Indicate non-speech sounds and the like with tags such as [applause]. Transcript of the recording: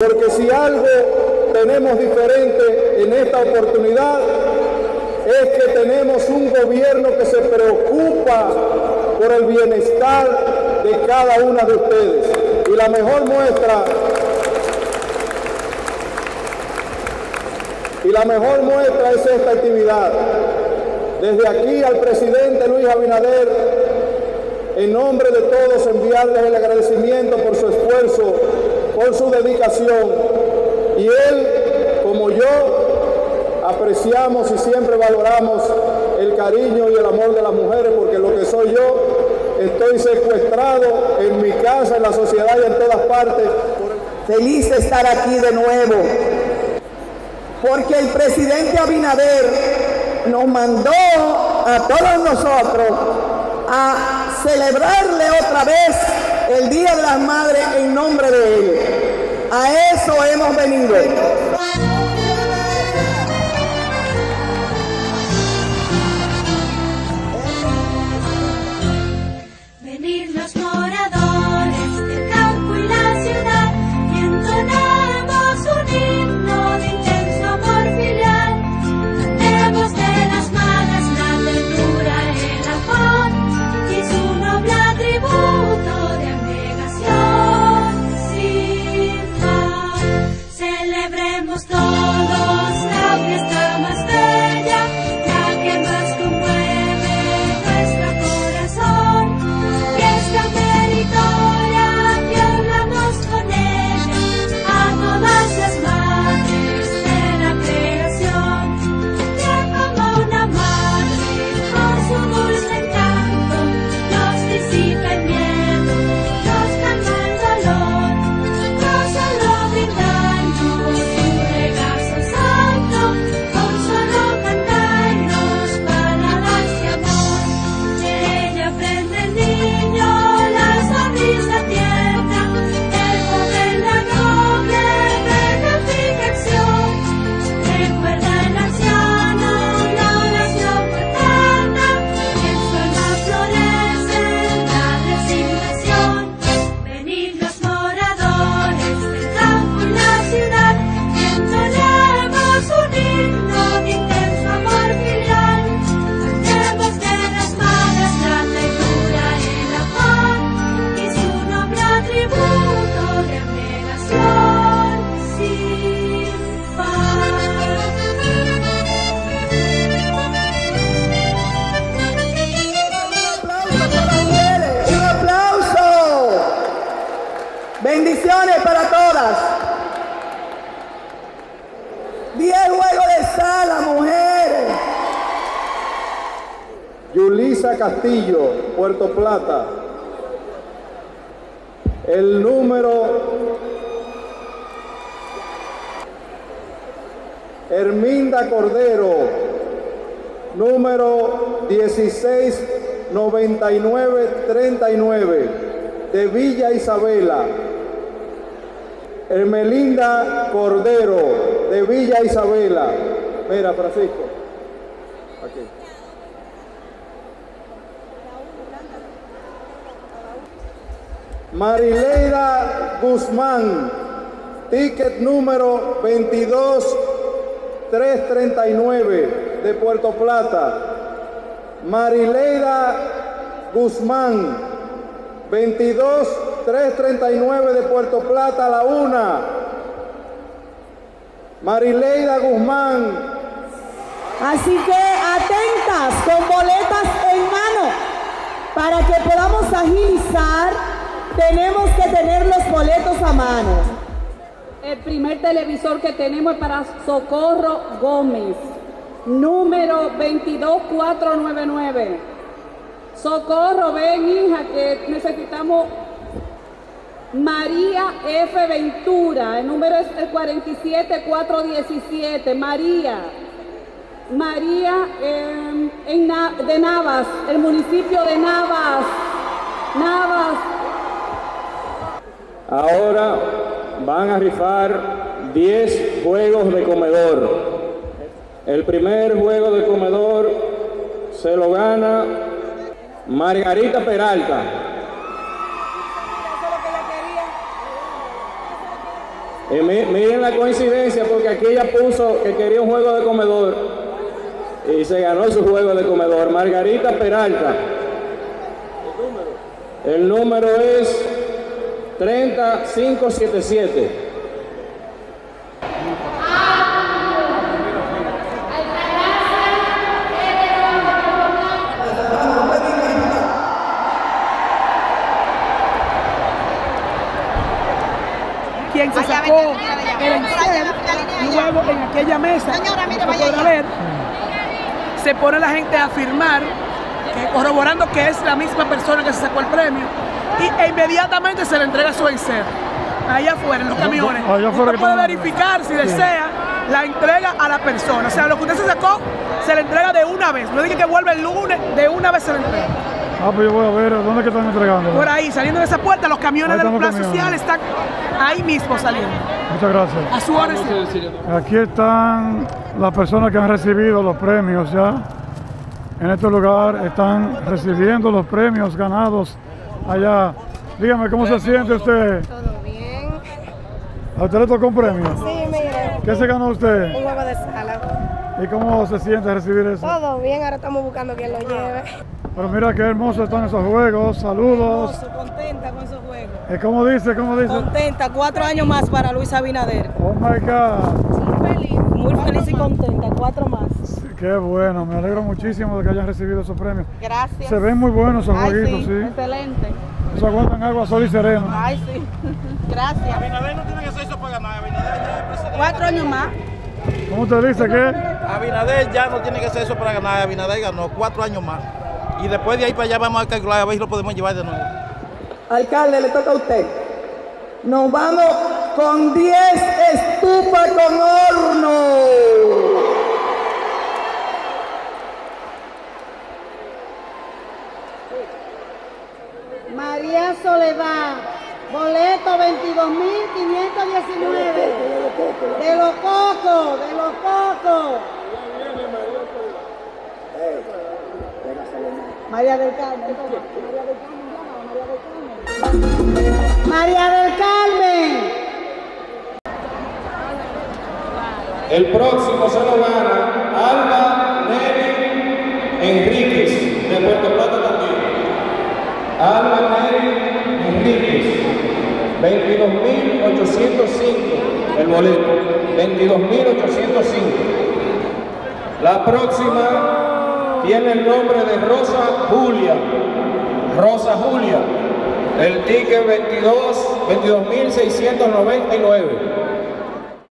Porque si algo tenemos diferente en esta oportunidad es que tenemos un gobierno que se preocupa por el bienestar de cada una de ustedes. Y la mejor muestra y la mejor muestra es esta actividad. Desde aquí al presidente Luis Abinader, en nombre de todos, enviarles el agradecimiento por su esfuerzo, por su dedicación. Y él, como yo, apreciamos y siempre valoramos el cariño y el amor de las mujeres, porque lo que soy yo, estoy secuestrado en mi casa, en la sociedad y en todas partes. Feliz de estar aquí de nuevo, porque el presidente Abinader nos mandó a todos nosotros a celebrarle otra vez el Día de las Madres en nombre de él. A eso hemos venido. Celebremos todos la 10 juegos de sala, mujeres. Yulisa Castillo, Puerto Plata. El número Herminda Cordero, número 169939, de Villa Isabela. Hermelinda Cordero de Villa Isabela. Mira, Francisco. Aquí. Marileida Guzmán, ticket número 22339 de Puerto Plata. Marileida Guzmán, 22339 de Puerto Plata a la una. Marileida Guzmán, Así que atentas con boletas en mano. Para que podamos agilizar, tenemos que tener los boletos a mano. El primer televisor que tenemos es para Socorro Gómez, número 22499. Socorro, ven hija, que necesitamos María F. Ventura, el número es el 47417. María. María eh, en de Navas, el municipio de Navas. Navas. Ahora van a rifar 10 juegos de comedor. El primer juego de comedor se lo gana Margarita Peralta. Mi- miren la coincidencia, porque aquí ella puso que quería un juego de comedor y se ganó su juego de comedor. Margarita Peralta. El número es 30577. quien se Vaya, sacó vete, mira, vaya, el vaya, Excel en aquella mesa, Señora, mire, vaya podrá ver, se pone la gente a firmar, que- corroborando que es la misma persona que se sacó el premio, y, e inmediatamente se le entrega su Excel. Allá afuera, en los camiones. allá usted puede verificar si desea la entrega a la persona. O sea, lo que usted se sacó, se le entrega de una vez. No diga que vuelve el lunes, de una vez se le entrega. Ah, pues yo voy a ver dónde es que están entregando. Por ahí, saliendo de esa puerta, los camiones están los plan camiones. social están ahí mismo saliendo. Muchas gracias. A su orden. Aquí están las personas que han recibido los premios ya. En este lugar están recibiendo los premios ganados allá. Dígame, ¿cómo se siente usted? Todo bien. ¿A usted le tocó un premio? Sí, mire, ¿Qué se ganó usted? un huevo de sala. ¿Y cómo se siente recibir eso? Todo bien, ahora estamos buscando quien lo lleve. Pero mira qué hermosos están esos juegos. Saludos. contenta con esos juegos. ¿Y cómo dice? ¿Cómo dice? Contenta, cuatro años más para Luis Abinader. Oh my God. Muy feliz y contenta, cuatro más. Qué bueno, me alegro muchísimo de que hayan recibido esos premios. Gracias. Se ven muy buenos esos Ay, jueguitos, sí, sí. excelente. Eso aguantan agua, sol y sereno. Ay, sí. [laughs] Gracias. Abinader no tiene que hacer eso para ganar. Abinader ya es presidente. Cuatro años más. ¿Cómo te dice que? Abinader ya no tiene que hacer eso para ganar. Abinader ganó cuatro años más. Y después de ahí para allá vamos a calcular a ver si lo podemos llevar de nuevo. Alcalde, le toca a usted. Nos vamos con 10 estufas con horno. María Soledad, boleto 22.519. De los cocos, de los cocos. María del Carmen. María del Carmen. El próximo se lo gana Alba Neri Enríquez, de Puerto Plata también. Alba Neri Enríquez, 22.805 el boleto, 22.805. La próxima tiene el nombre de Rosa Julia, Rosa Julia, el ticket 22, 22.699.